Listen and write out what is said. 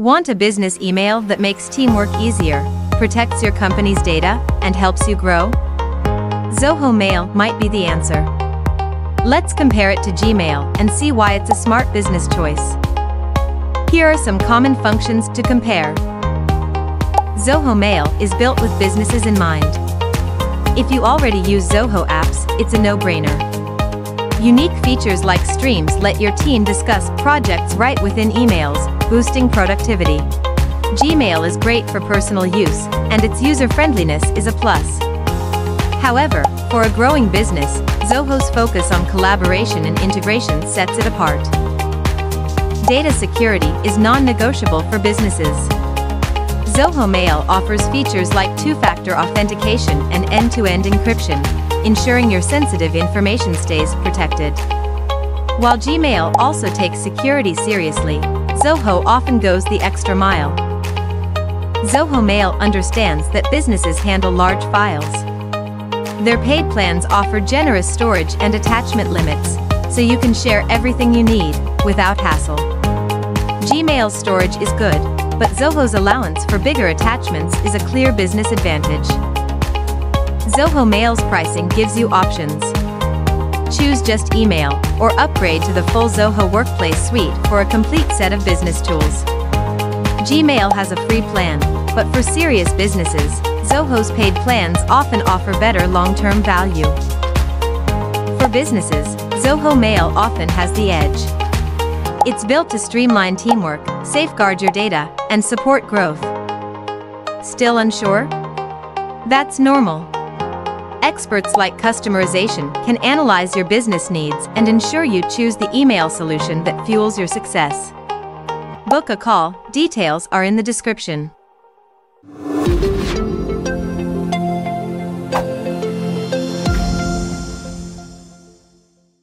Want a business email that makes teamwork easier, protects your company's data, and helps you grow? Zoho Mail might be the answer. Let's compare it to Gmail and see why it's a smart business choice. Here are some common functions to compare. Zoho Mail is built with businesses in mind. If you already use Zoho apps, it's a no-brainer. Unique features like streams let your team discuss projects right within emails, boosting productivity. Gmail is great for personal use, and its user-friendliness is a plus. However, for a growing business, Zoho's focus on collaboration and integration sets it apart. Data security is non-negotiable for businesses. Zoho Mail offers features like two-factor authentication and end-to-end encryption, ensuring your sensitive information stays protected. While Gmail also takes security seriously, Zoho often goes the extra mile. Zoho Mail understands that businesses handle large files. Their paid plans offer generous storage and attachment limits, so you can share everything you need, without hassle. Gmail's storage is good, but Zoho's allowance for bigger attachments is a clear business advantage. Zoho Mail's pricing gives you options. Choose just email, or upgrade to the full Zoho Workplace suite for a complete set of business tools. Gmail has a free plan, but for serious businesses, Zoho's paid plans often offer better long-term value. For businesses, Zoho Mail often has the edge. It's built to streamline teamwork, safeguard your data, and support growth. Still unsure? That's normal. Experts like Customerization can analyze your business needs and ensure you choose the email solution that fuels your success. Book a call, details are in the description.